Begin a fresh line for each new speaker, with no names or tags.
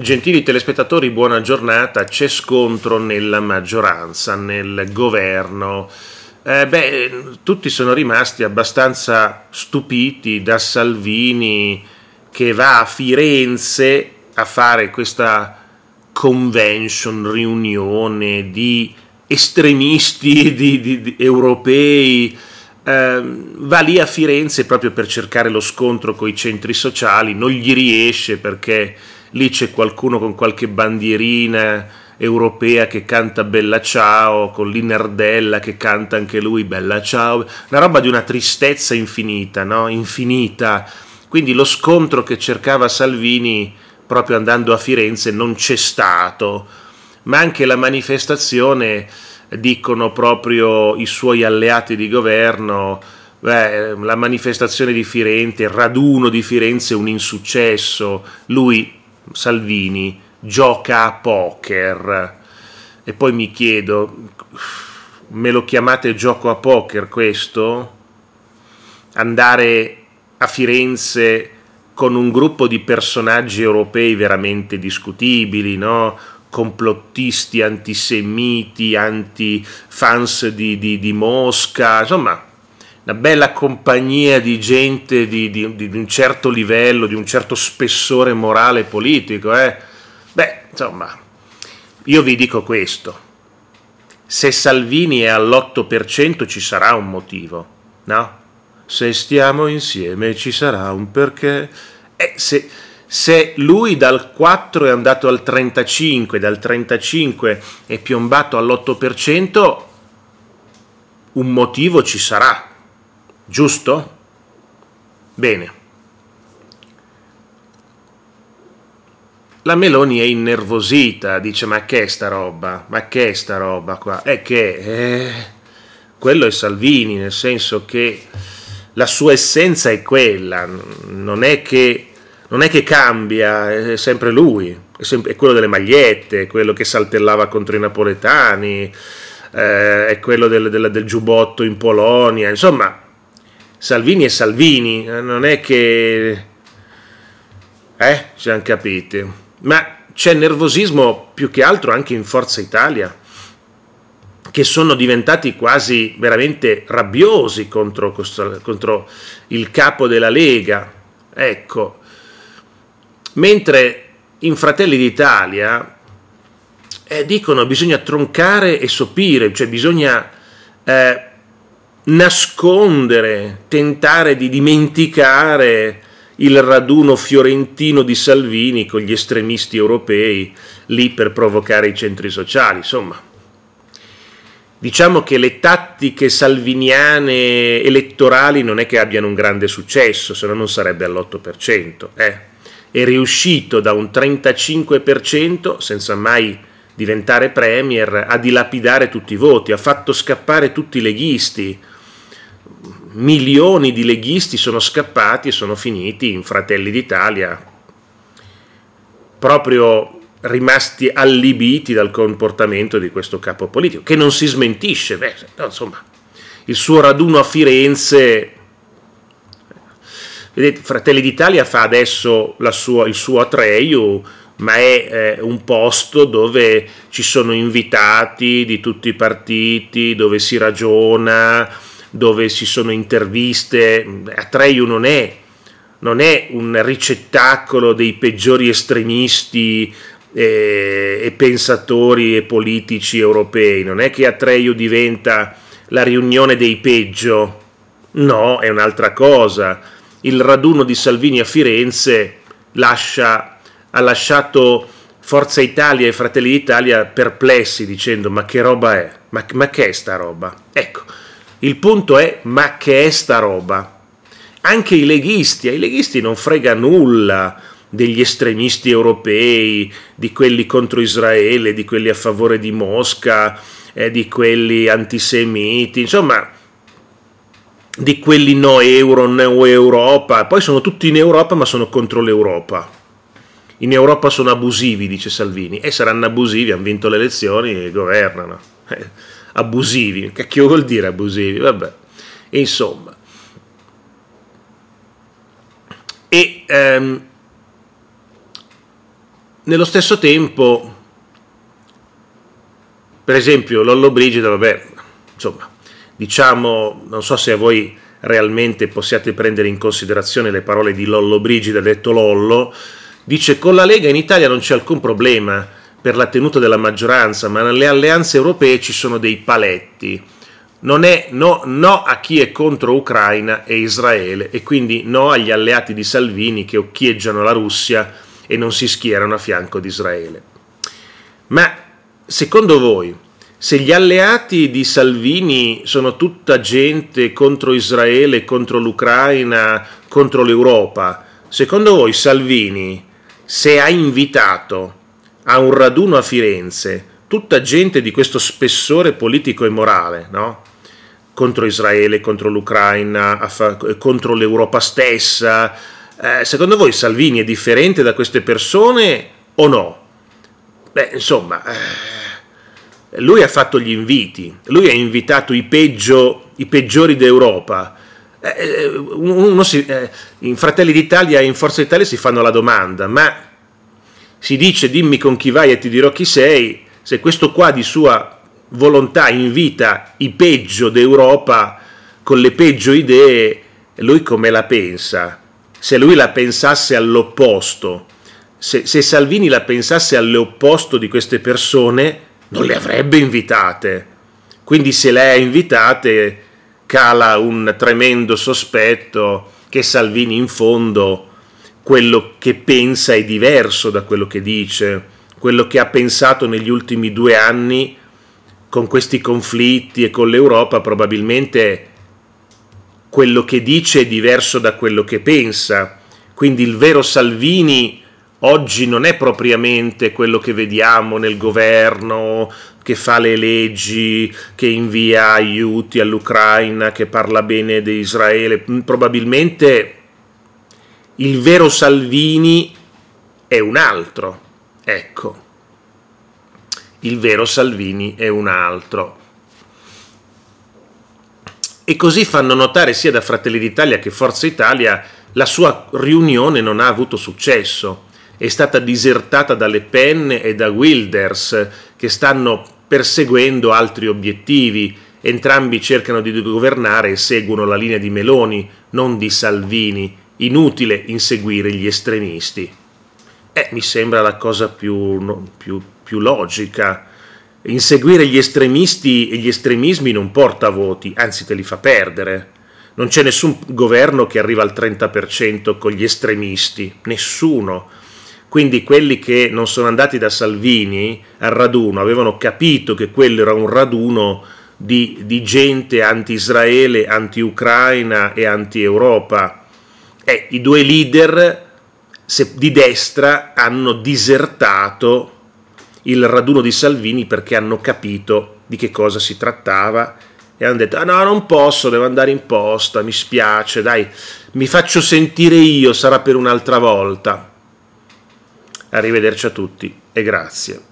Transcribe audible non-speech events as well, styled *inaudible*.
Gentili telespettatori, buona giornata. C'è scontro nella maggioranza, nel governo. Eh, beh, tutti sono rimasti abbastanza stupiti da Salvini che va a Firenze a fare questa convention, riunione di estremisti *laughs* di, di, di europei. Eh, va lì a Firenze proprio per cercare lo scontro con i centri sociali, non gli riesce perché lì c'è qualcuno con qualche bandierina europea che canta Bella Ciao, con l'Inerdella che canta anche lui Bella Ciao, una roba di una tristezza infinita, no? Infinita. Quindi lo scontro che cercava Salvini proprio andando a Firenze non c'è stato, ma anche la manifestazione, dicono proprio i suoi alleati di governo, beh, la manifestazione di Firenze, il raduno di Firenze è un insuccesso, lui Salvini gioca a poker e poi mi chiedo, me lo chiamate gioco a poker questo? Andare a Firenze con un gruppo di personaggi europei veramente discutibili, no? complottisti, antisemiti, anti-fans di, di, di Mosca, insomma una bella compagnia di gente di, di, di, un certo livello, di un certo spessore morale e politico. Eh? Beh, insomma, io vi dico questo. Se Salvini è all'8% ci sarà un motivo, no? Se stiamo insieme ci sarà un perché. Eh, se, se lui dal 4 è andato al 35, dal 35 è piombato all'8%, un motivo ci sarà giusto? Bene. La Meloni è innervosita, dice ma che è sta roba? Ma che è sta roba qua? È che eh, quello è Salvini, nel senso che la sua essenza è quella, non è che, non è che cambia, è sempre lui, è, sempre, è, quello delle magliette, è quello che saltellava contro i napoletani, eh, è quello del, del, del giubbotto in Polonia, insomma Salvini è Salvini, eh, non è che... Eh, siamo capiti. Ma c'è nervosismo più che altro anche in Forza Italia, che sono diventati quasi veramente rabbiosi contro, contro il capo della Lega. Ecco, mentre in Fratelli d'Italia eh, dicono bisogna troncare e sopire, cioè bisogna... Eh, nascondere, tentare di dimenticare il raduno fiorentino di Salvini con gli estremisti europei lì per provocare i centri sociali, insomma. Diciamo che le tattiche salviniane elettorali non è che abbiano un grande successo, se no non sarebbe all'8%. Eh. È riuscito da un 35%, senza mai diventare premier, a dilapidare tutti i voti, ha fatto scappare tutti i leghisti, milioni di leghisti sono scappati e sono finiti in Fratelli d'Italia, proprio rimasti allibiti dal comportamento di questo capo politico, che non si smentisce. Beh, insomma, il suo raduno a Firenze. Vedete, Fratelli d'Italia fa adesso sua, il suo Atreio, ma è eh, un posto dove ci sono invitati di tutti i partiti, dove si ragiona, dove ci sono interviste, Atreyu non è, non è un ricettacolo dei peggiori estremisti eh, e pensatori e politici europei, non è che Atreyu diventa la riunione dei peggio, no, è un'altra cosa. Il raduno di Salvini a Firenze lascia, ha lasciato Forza Italia e Fratelli d'Italia perplessi dicendo ma che roba è? Ma, ma che è sta roba? Ecco, il punto è, ma che è sta roba? Anche i leghisti, ai leghisti non frega nulla degli estremisti europei, di quelli contro Israele, di quelli a favore di Mosca, eh, di quelli antisemiti, insomma, di quelli no euro, no Europa. Poi sono tutti in Europa, ma sono contro l'Europa. In Europa sono abusivi, dice Salvini, e saranno abusivi, hanno vinto le elezioni e governano. Abusivi. Che vuol dire abusivi? Vabbè, insomma. E ehm, nello stesso tempo, per esempio, Lollo Brigida, vabbè, insomma, diciamo, non so se a voi realmente possiate prendere in considerazione le parole di Lollo Brigida, detto Lollo, dice con la Lega in Italia non c'è alcun problema per la tenuta della maggioranza, ma nelle alleanze europee ci sono dei paletti. Non è no, no a chi è contro Ucraina e Israele e quindi no agli alleati di Salvini che occhieggiano la Russia e non si schierano a fianco di Israele. Ma secondo voi se gli alleati di Salvini sono tutta gente contro Israele, contro l'Ucraina, contro l'Europa, secondo voi Salvini, se ha invitato a un raduno a Firenze tutta gente di questo spessore politico e morale, no? contro Israele, contro l'Ucraina, contro l'Europa stessa, eh, secondo voi Salvini è differente da queste persone o no? Beh, insomma... Eh, lui ha fatto gli inviti, lui ha invitato i, peggio, i peggiori d'Europa. Eh, eh si, eh, in Fratelli d'Italia e in Forza Italia si fanno la domanda, ma si dice dimmi con chi vai e ti dirò chi sei, se questo qua di sua volontà invita i peggio d'Europa con le peggio idee, lui come la pensa? Se lui la pensasse all'opposto, se, se Salvini la pensasse all'opposto di queste persone, non le avrebbe invitate. Quindi se le ha invitate cala un tremendo sospetto che Salvini in fondo quello che pensa è diverso da quello che dice, quello che ha pensato negli ultimi due anni con questi conflitti e con l'Europa probabilmente quello che dice è diverso da quello che pensa. Quindi il vero Salvini oggi non è propriamente quello che vediamo nel governo che fa le leggi, che invia aiuti all'Ucraina, che parla bene di Israele. Probabilmente il vero Salvini è un altro. Ecco, il vero Salvini è un altro. E così fanno notare sia da Fratelli d'Italia che Forza Italia la sua riunione non ha avuto successo è stata disertata da Le Pen e da Wilders, che stanno perseguendo altri obiettivi. Entrambi cercano di governare e seguono la linea di Meloni, non di Salvini. Inutile inseguire gli estremisti. Eh, mi sembra la cosa più, no, più, più logica. Inseguire gli estremisti e gli estremismi non porta voti, anzi te li fa perdere. Non c'è nessun governo che arriva al 30% con gli estremisti, nessuno. Quindi quelli che non sono andati da Salvini al raduno avevano capito che quello era un raduno di, di gente anti-Israele, anti-Ucraina e anti-Europa. E i due leader se, di destra hanno disertato il raduno di Salvini perché hanno capito di che cosa si trattava e hanno detto ah no non posso, devo andare in posta, mi spiace, dai, mi faccio sentire io, sarà per un'altra volta. Arrivederci a tutti e grazie.